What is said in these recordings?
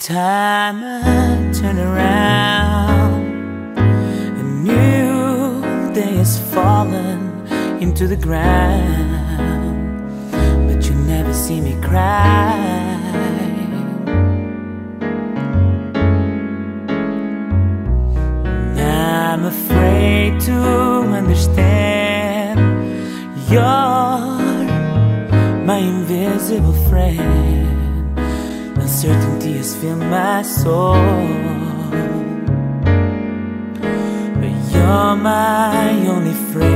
time I turn around, a new day has fallen into the ground, but you never see me cry. I'm afraid to understand you're my invisible friend. Uncertainty has filled my soul. But you're my only friend.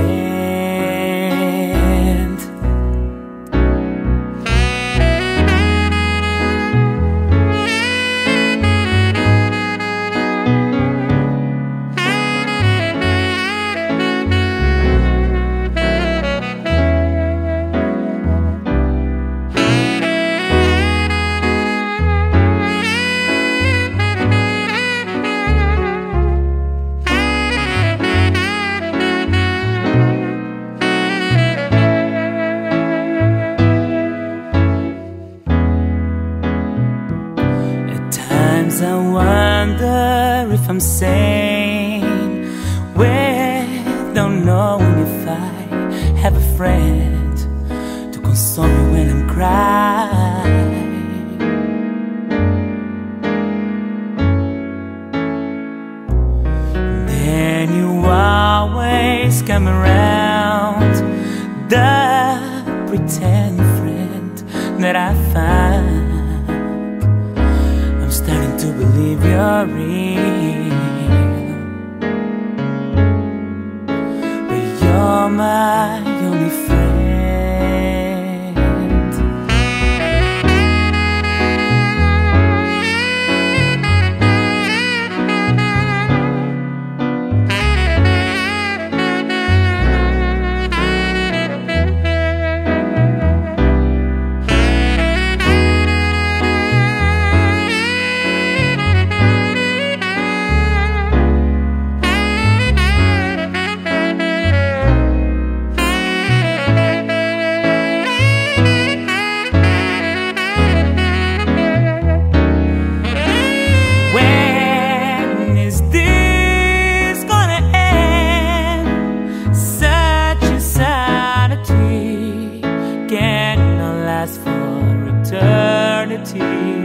Times I wonder if I'm sane. Without knowing if I have a friend To console me when I'm crying. Then you always come around. The pretend friend that I find believe eternity.